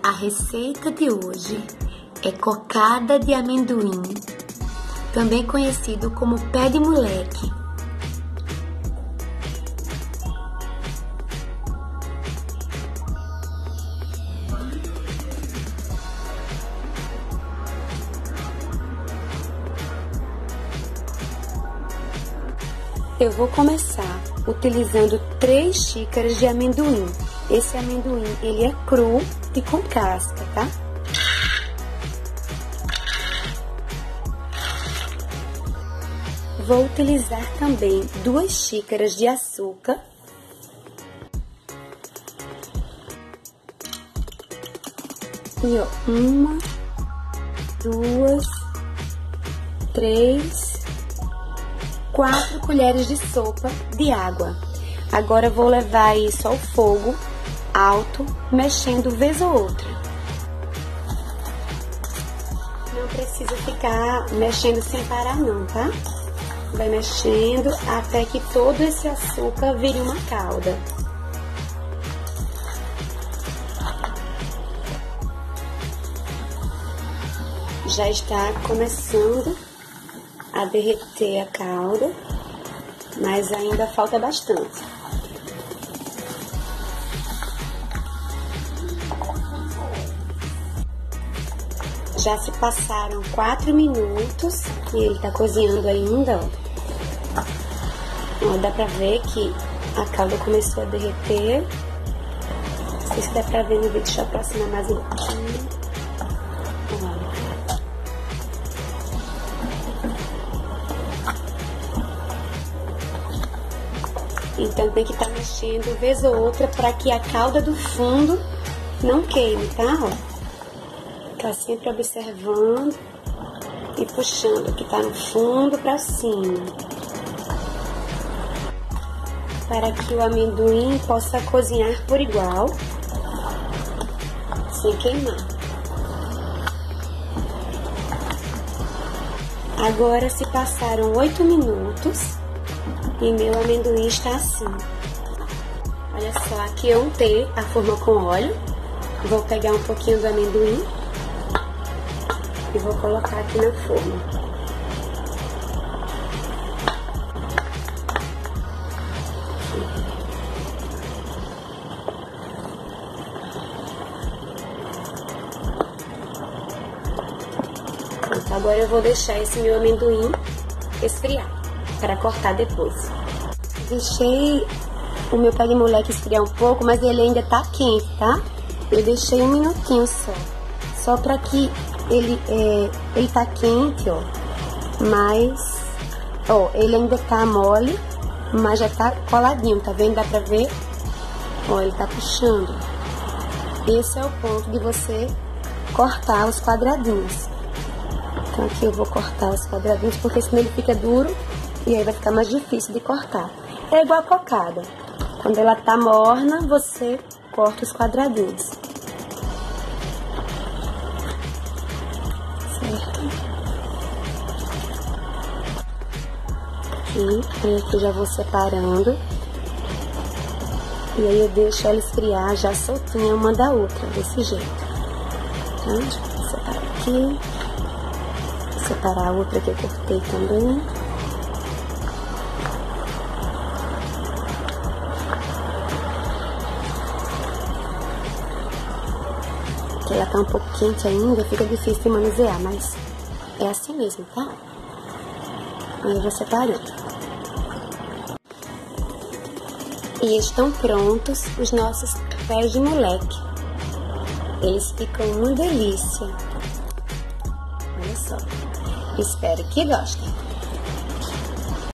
A receita de hoje é cocada de amendoim, também conhecido como pé de moleque. Eu vou começar utilizando 3 xícaras de amendoim. Esse amendoim, ele é cru e com casca, tá? Vou utilizar também 2 xícaras de açúcar. E ó, uma, duas, três, 4 colheres de sopa de água. Agora vou levar isso ao fogo alto, mexendo vez ou outra. Não precisa ficar mexendo sem parar não, tá? Vai mexendo até que todo esse açúcar vire uma calda. Já está começando a derreter a calda, mas ainda falta bastante. Já se passaram 4 minutos e ele tá cozinhando ainda, ó. ó. Dá pra ver que a calda começou a derreter. Não sei se dá pra ver no vídeo, deixa eu aproximar mais um pouquinho. Então tem que estar tá mexendo vez ou outra para que a calda do fundo não queime, tá? Ó. Ficar sempre observando e puxando o que está no fundo para cima. Para que o amendoim possa cozinhar por igual, sem queimar. Agora se passaram 8 minutos e meu amendoim está assim. Olha só, aqui eu untei a forma com óleo. Vou pegar um pouquinho do amendoim e vou colocar aqui na forma. agora eu vou deixar esse meu amendoim esfriar para cortar depois. Deixei o meu pé de moleque esfriar um pouco, mas ele ainda tá quente, tá? Eu deixei um minutinho só. Só para que ele, é, ele tá quente, ó. Mas, ó, ele ainda tá mole, mas já tá coladinho, tá vendo? Dá pra ver? Ó, ele tá puxando. Esse é o ponto de você cortar os quadradinhos. Então aqui eu vou cortar os quadradinhos, porque senão ele fica duro e aí vai ficar mais difícil de cortar. É igual a cocada. Quando ela tá morna, você corta os quadradinhos. Aqui, eu já vou separando. E aí eu deixo ela esfriar já soltinha uma da outra, desse jeito. Tá? Eu separar aqui. Vou separar a outra que eu cortei também. que ela tá um pouco quente ainda, fica difícil de manusear, mas é assim mesmo, tá? Aí vou separando. E estão prontos os nossos pés de moleque. Eles ficam uma delícia. Olha só. Espero que gostem.